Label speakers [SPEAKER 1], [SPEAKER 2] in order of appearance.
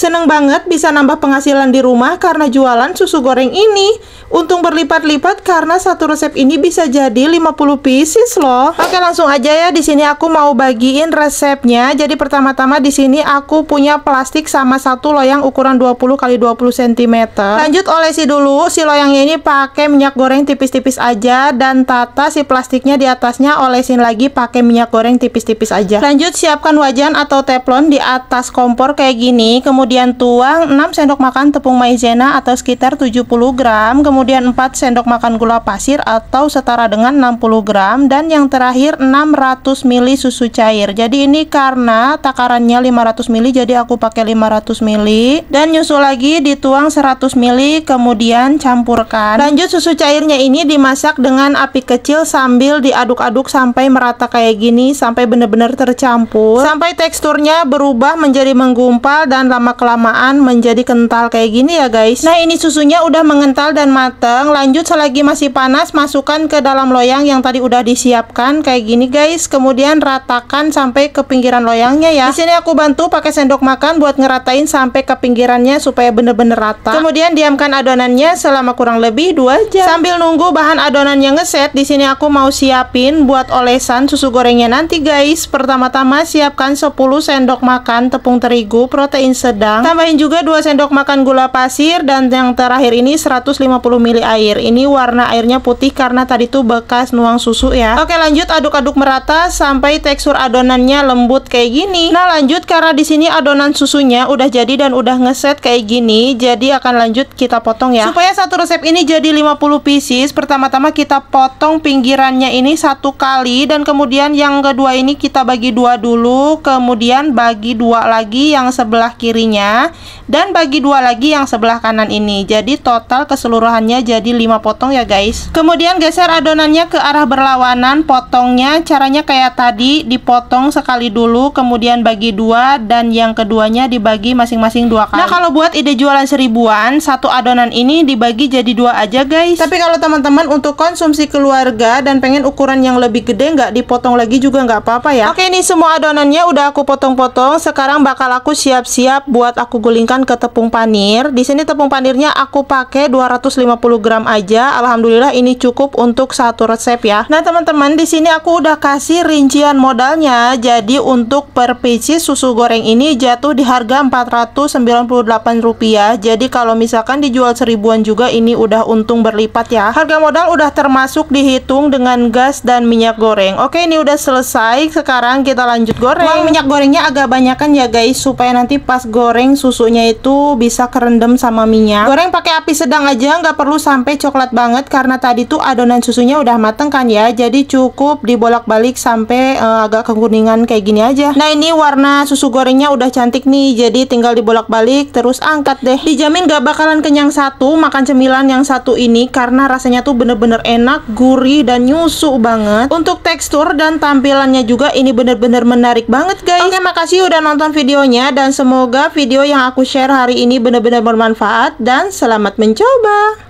[SPEAKER 1] Seneng banget bisa nambah penghasilan di rumah karena jualan susu goreng ini. Untung berlipat-lipat karena satu resep ini bisa jadi 50 pieces loh. Oke, langsung aja ya di sini aku mau bagiin resepnya. Jadi pertama-tama di sini aku punya plastik sama satu loyang ukuran 20 kali 20 cm. Lanjut olesi dulu si loyangnya ini pakai minyak goreng tipis-tipis aja dan tata si plastiknya di atasnya olesin lagi pakai minyak goreng tipis-tipis aja. Lanjut siapkan wajan atau teflon di atas kompor kayak gini, kemudian tuang 6 sendok makan tepung maizena atau sekitar 70 gram, kemudian 4 sendok makan gula pasir atau setara dengan 60 gram dan yang terakhir 600 ml susu cair. Jadi ini karena takarannya 500 ml jadi aku pakai 500 ml dan nyusul lagi dituang 100 ml kemudian campurkan. Lanjut susu cairnya ini dimasak dengan api kecil sambil diaduk-aduk sampai merata kayak gini sampai benar-benar tercampur sampai teksturnya berubah menjadi menggumpal dan lama kelamaan menjadi kental kayak gini ya guys. Nah ini susunya udah mengental dan mateng. Lanjut selagi masih panas masukkan ke dalam loyang yang tadi udah disiapkan kayak gini guys. Kemudian ratakan sampai ke pinggiran loyangnya ya. Di sini aku bantu pakai sendok makan buat ngeratain sampai ke pinggirannya supaya bener-bener rata. Kemudian diamkan adonannya selama kurang lebih 2 jam. Sambil nunggu bahan adonannya ngeset di sini aku mau siapin buat olesan susu gorengnya nanti guys. Pertama-tama siapkan 10 sendok makan tepung terigu protein sedang tambahin juga 2 sendok makan gula pasir dan yang terakhir ini 150 ml air. Ini warna airnya putih karena tadi tuh bekas nuang susu ya. Oke lanjut aduk-aduk merata sampai tekstur adonannya lembut kayak gini. Nah lanjut karena di sini adonan susunya udah jadi dan udah ngeset kayak gini jadi akan lanjut kita potong ya. Supaya satu resep ini jadi 50 pieces pertama-tama kita potong pinggirannya ini satu kali dan kemudian yang kedua ini kita bagi dua dulu kemudian bagi dua lagi yang sebelah kirinya dan bagi dua lagi yang sebelah kanan ini. Jadi total keseluruhannya jadi lima potong ya guys. Kemudian geser adonannya ke arah berlawanan potongnya. Caranya kayak tadi dipotong sekali dulu kemudian bagi dua dan yang keduanya dibagi masing-masing dua kali. Nah kalau buat ide jualan seribuan satu adonan ini dibagi jadi dua aja guys. Tapi kalau teman-teman untuk konsumsi keluarga dan pengen ukuran yang lebih gede nggak dipotong lagi juga nggak apa-apa ya. Oke ini semua adonannya udah aku potong-potong. Sekarang bakal aku siap-siap buat aku gulingkan ke tepung panir. Di sini tepung panirnya aku pakai 250 gram aja. Alhamdulillah ini cukup untuk satu resep ya. Nah teman-teman di sini aku udah kasih rincian modalnya. Jadi untuk per pieces susu goreng ini jatuh di harga 498 rupiah. Jadi kalau misalkan dijual seribuan juga ini udah untung berlipat ya. Harga modal udah termasuk dihitung dengan gas dan minyak goreng. Oke ini udah selesai. Sekarang kita lanjut goreng. Uang minyak gorengnya agak banyakan ya guys? Supaya nanti pas goreng susunya itu bisa kerendam sama minyak. Goreng pakai api sedang aja nggak perlu sampai coklat banget karena tadi tuh adonan susunya udah mateng kan ya. Jadi cukup dibolak-balik sampai uh, agak kekuningan kayak gini aja. Nah ini warna susu gorengnya udah cantik nih jadi tinggal dibolak-balik terus angkat deh. Dijamin gak bakalan kenyang satu makan cemilan yang satu ini karena rasanya tuh bener-bener enak gurih dan nyusu banget. Untuk tekstur dan tampilannya juga ini bener-bener menarik banget guys. Oke makasih udah nonton videonya dan semoga video yang aku share hari ini bener-bener bermanfaat dan selamat mencoba